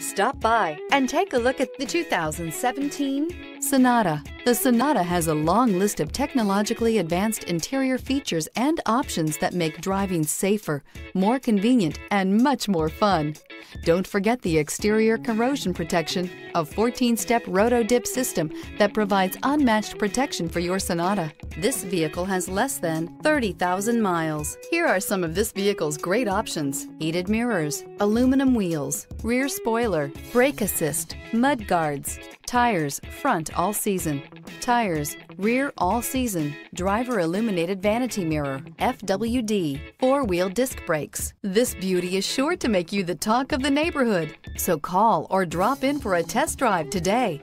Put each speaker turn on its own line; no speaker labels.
Stop by and take a look at the 2017 Sonata. The Sonata has a long list of technologically advanced interior features and options that make driving safer, more convenient, and much more fun. Don't forget the exterior corrosion protection, a 14-step roto-dip system that provides unmatched protection for your Sonata. This vehicle has less than 30,000 miles. Here are some of this vehicle's great options. Heated mirrors, aluminum wheels, rear spoiler, brake assist, mud guards, tires, front all season, tires, rear all season, driver illuminated vanity mirror, FWD, four-wheel disc brakes. This beauty is sure to make you the talk of the neighborhood. So call or drop in for a test drive today.